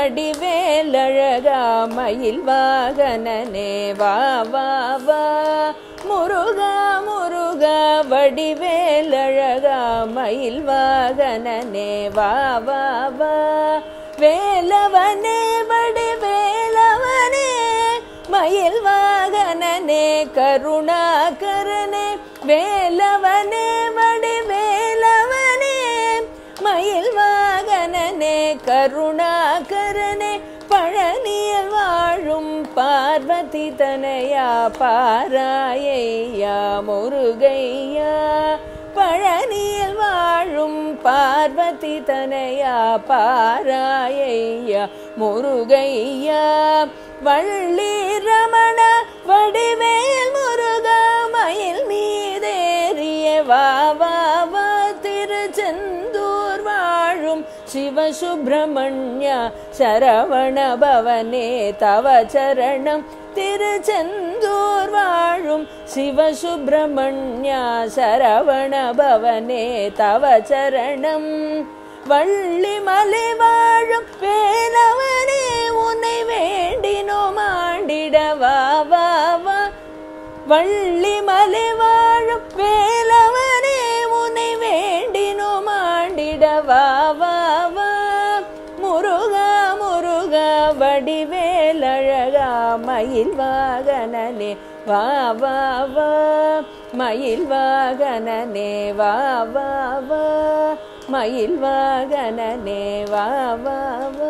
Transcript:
வடிவேலழகாமயில் வாகனனே வா வா வா. முருகா முருகா வடிவேலழகாமயில் வாகனனே வா வா வா. வேலவனே வடிவேலவனே மயில் வாகனனே கருணாகரனே. வேலவனே கருணாகரனே பழனியில் வாழும் பார்வதி தனையா பாராயையா முருகையா. பழனியில் வாழும் பார்வதி தனையா பாராயையா முருகையா. வள்ளி ரமண வடிவே வாழும் சிவசுப்பிரமணிய சரவண பவனே தவ சரணம் திருச்செந்தூர் வாழும் சிவசுப்பிரமணிய சரவண பவனே தவ சரணம். வள்ளி மலை வாழும் வேலவனே உன்னை வேண்டினோம் ஆண்டிட வா வா. வா வள்ளி மலை வாழும் வேலவனே உன்னை வேண்டினோம் ஆண்டிட வடிவேலழகா மயில் வாகனனே வா வா வா மயில் வாகனனே வா வா வா மயில் வாகனனே வா வா வா.